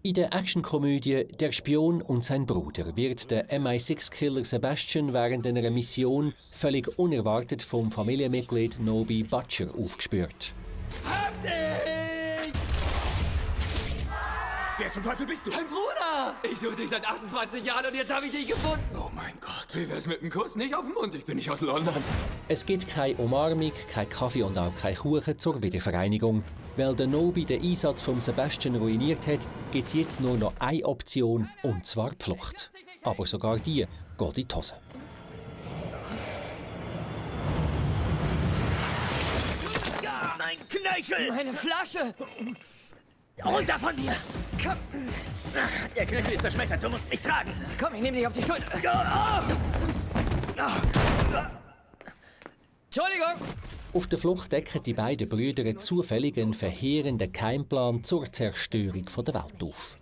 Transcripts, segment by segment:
In der Actionkomödie Der Spion und sein Bruder wird der MI6-Killer Sebastian während einer Mission völlig unerwartet vom Familienmitglied Nobi Butcher aufgespürt. Hab dich! Wer zum Teufel bist du? Dein Bruder! Ich suche dich seit 28 Jahren und jetzt habe ich dich gefunden. Oh mein Gott. Wie wär's mit einem Kuss? Nicht auf den Mund, ich bin nicht aus London. Es gibt keine Umarmung, kein Kaffee und auch kein Kuchen zur Wiedervereinigung. Weil der Nobi den Einsatz von Sebastian ruiniert hat, gibt es jetzt nur noch eine Option, und zwar die Flucht. Aber sogar die geht in die Hose. Mein Knöchel! Meine Flasche! Runter von dir! Komm, Der Knöchel ist zerschmettert, du musst mich tragen. komm, ich nehme dich auf die Schulter. Entschuldigung! Auf der Flucht decken die beiden Brüder zufällig einen verheerenden Keimplan zur Zerstörung der Welt auf.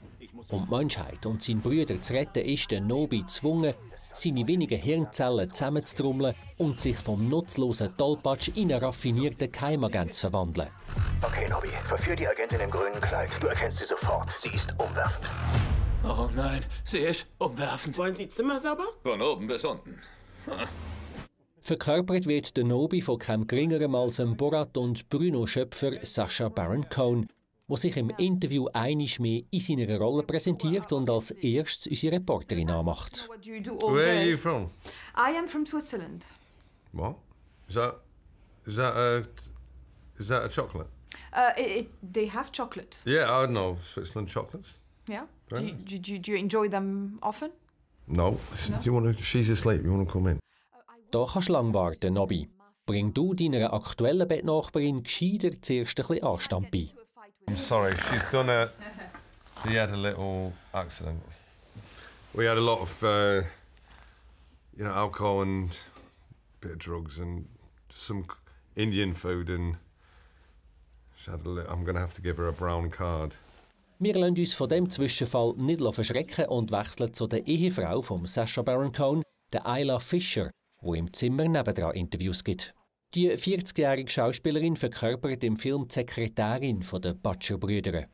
Um die Menschheit und seinen Brüder zu retten, ist der Nobi gezwungen, seine wenigen Hirnzellen zusammenzutrommeln und sich vom nutzlosen Tollpatsch in einen raffinierten Keimagent zu verwandeln. Okay, Nobby, verführ die Agentin im grünen Kleid. Du erkennst sie sofort. Sie ist umwerfend. Oh nein, sie ist umwerfend. Wollen Sie Zimmer sauber? Von oben bis unten. Verkörpert wird der Nobi von keinem geringeren als dem Borat und Bruno-Schöpfer Sacha Baron Cohen, der sich im Interview einisch mehr in seiner Rolle präsentiert und als erstes unsere Reporterin anmacht. Do do Where are you from? I am from Switzerland. What? Is that is that a is that a chocolate? Uh, it, it, they have chocolate. Yeah, I know Switzerland chocolates. Yeah. Do you, do, you, do you enjoy them often? No. Do you want to? She's asleep. You want to come in? Da kannst du lang warten, Nobi. Bring du deiner aktuellen Bettnachbarin gescheiter zuerst ein bisschen Anstand bei. I'm sorry. She's done a. She had a little accident. We had a lot of, uh, you know, alcohol and a bit of drugs and some Indian food, and she had a li- I'm going to have to give her a brown card. Wir lassen uns von dem Zwischenfall nicht verschrecken und wechseln zu der Ehefrau von Sacha Baron Cohen, der Ayla Fisher, wo im Zimmer nebendran Interviews gibt. Die 40-jährige Schauspielerin verkörpert im Film die Sekretärin der Butcher-Brüder.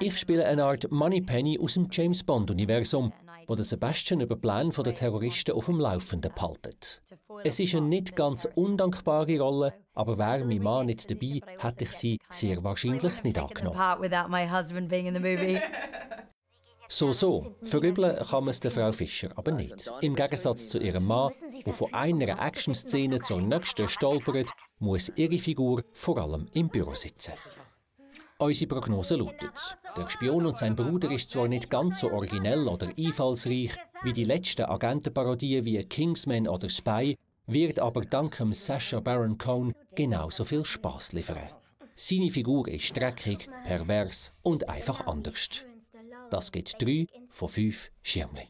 Ich spiele eine Art Moneypenny aus dem James Bond-Universum, wo der Sebastian über Pläne der Terroristen auf dem Laufenden behaltet. Es ist eine nicht ganz undankbare Rolle, aber wäre mein Mann nicht dabei, hätte ich sie sehr wahrscheinlich nicht angenommen. So, so. Verübeln kann man es der Frau Fischer aber nicht. Im Gegensatz zu ihrem Mann, der von einer Actionszene zur nächsten stolpert, muss ihre Figur vor allem im Büro sitzen. Unsere Prognose lautet, der Spion und sein Bruder ist zwar nicht ganz so originell oder einfallsreich wie die letzten Agentenparodien wie Kingsman oder Spy, wird aber dank dem Sacha Baron Cohen genauso viel Spaß liefern. Seine Figur ist dreckig, pervers und einfach anders. Das gibt drei von fünf Schirmli.